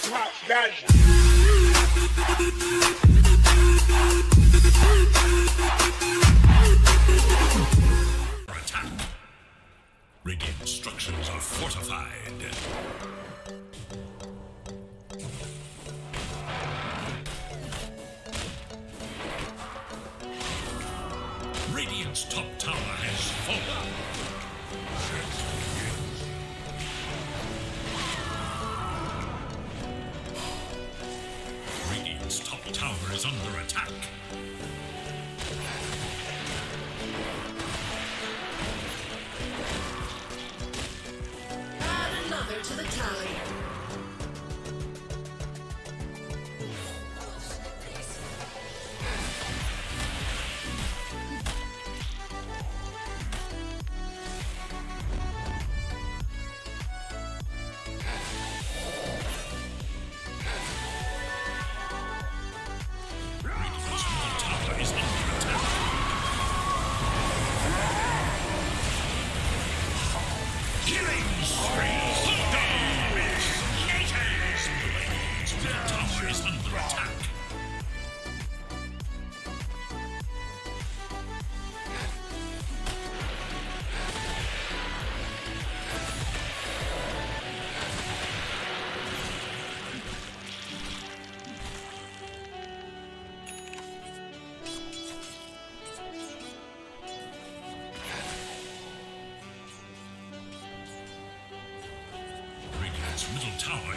Drop attack. Radiant structures are fortified. Tower is under attack. Add another to the tally.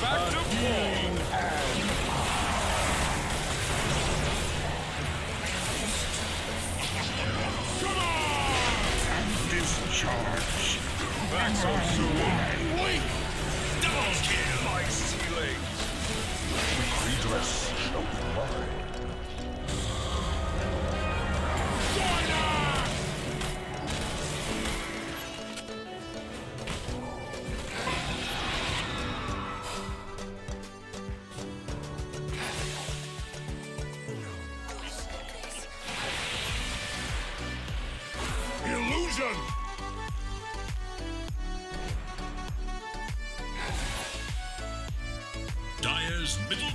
Back to full. Come on! Discharge. Back so soon.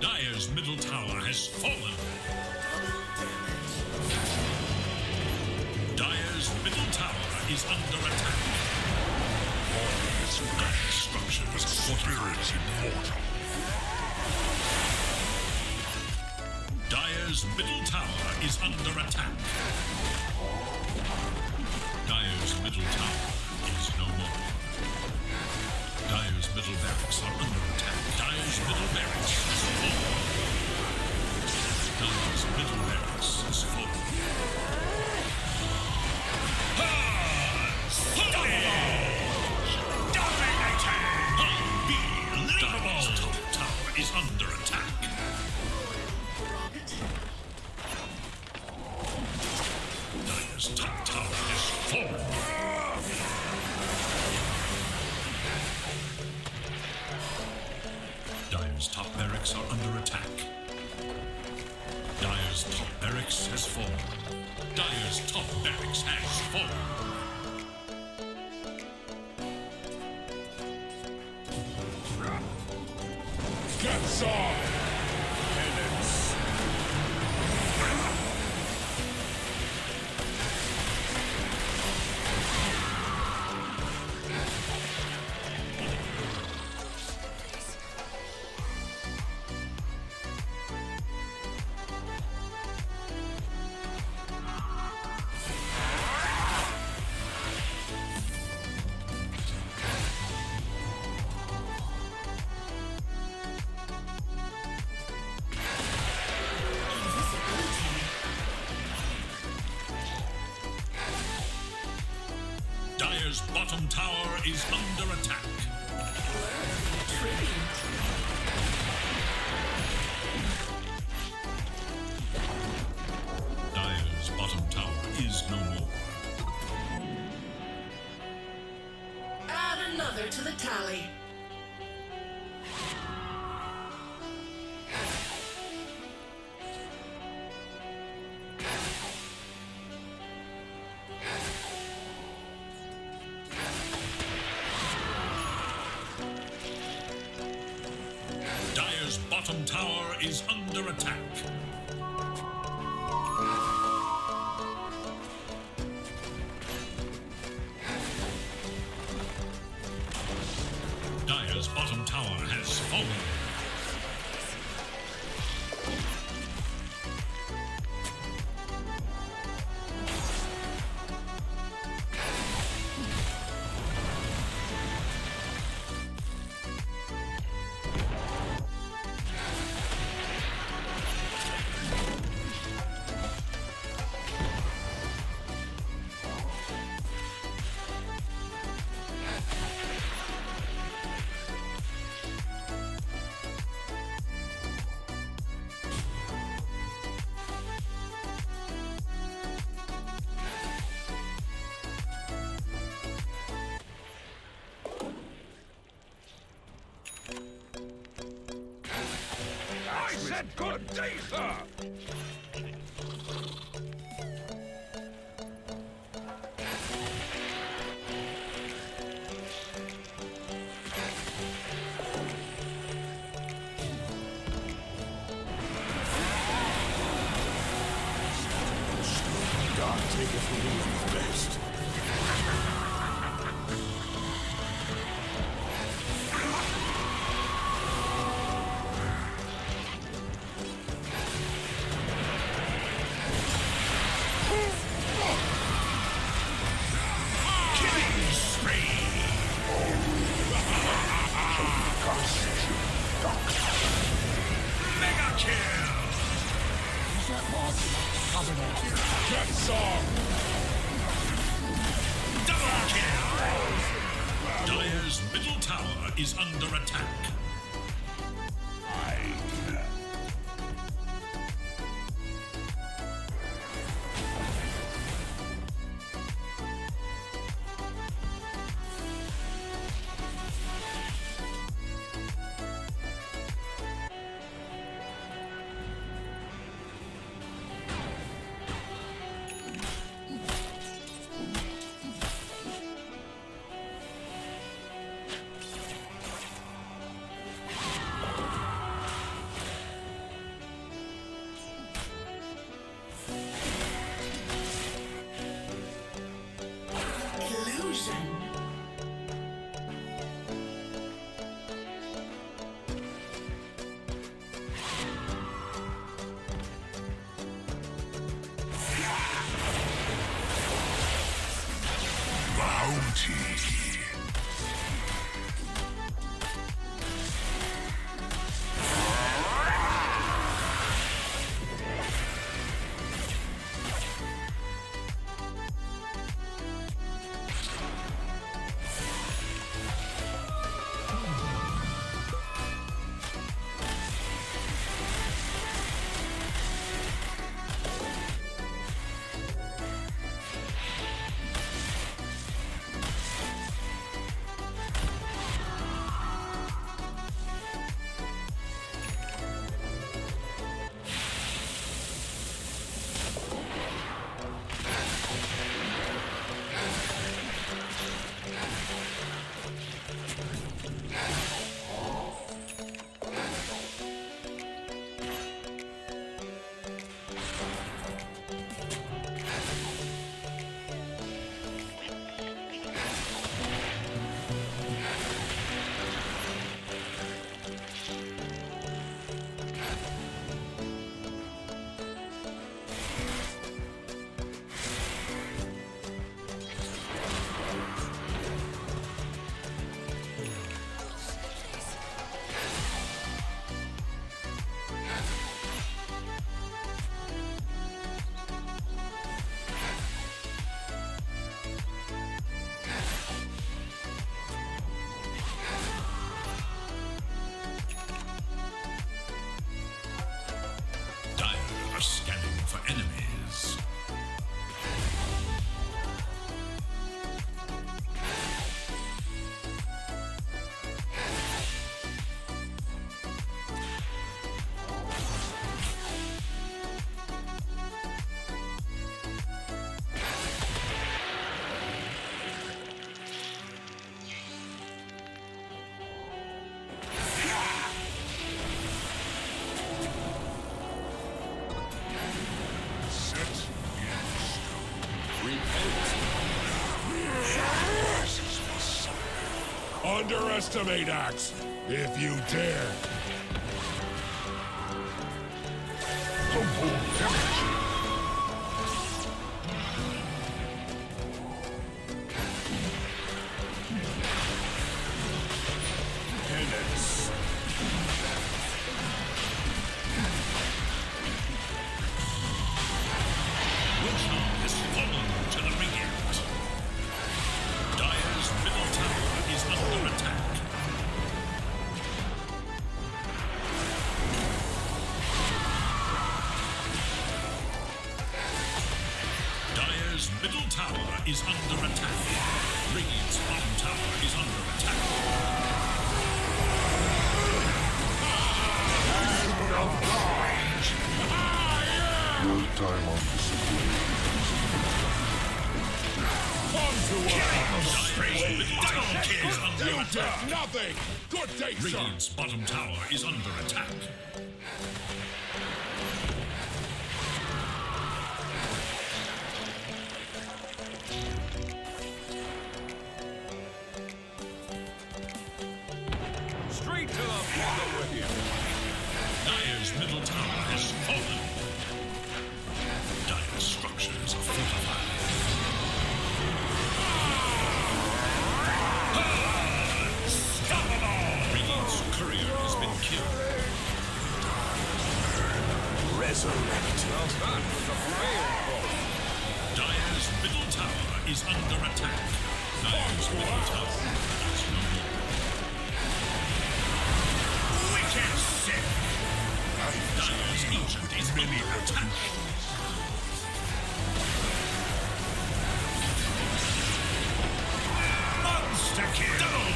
Dire's middle tower has fallen. Dire's middle tower is under attack. Dire structures spirits immortal. Dire's middle tower is under attack. Dire's middle tower is no more. middle barracks are under attack. Middle barracks is full. Middle barracks is full. Dire's top barracks are under attack. Dire's top barracks has fallen. Dire's top barracks has fallen. Dire's bottom tower is under attack. Dire's bottom tower is no more. Add another to the tally. Has said good day, sir! God the best. Underestimate Axe, if you dare. Middle tower is under attack. Radiant's bottom tower is under attack. No time on Come to us! Dire's middle is under You attack. get nothing! Good day, sir! Radiant's bottom tower is under attack.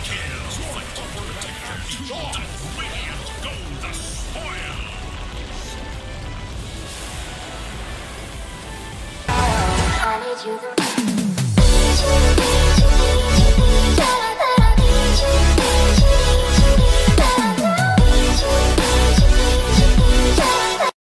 Kills! Fight radiant the spoil! I need you